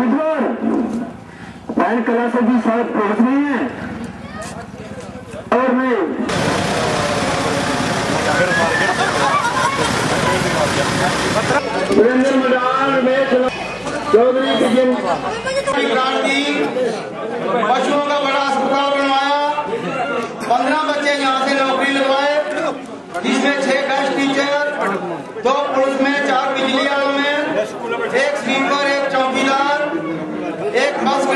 उम्मीदवार पैन कला से भी शायद पहुँच रहे हैं। और मैं रमेश चौधरी की जिन क्रांति। पशुओं का बड़ा अस्पताल बनवाया। पंद्रह बच्चे यहाँ से नौकरी लगवाए। जिसमें छह गेस्ट टीचर दो पुलिस में, चार बिजली में, एक स्वीपर एक चौकीदार एक बस कंडक्टर दस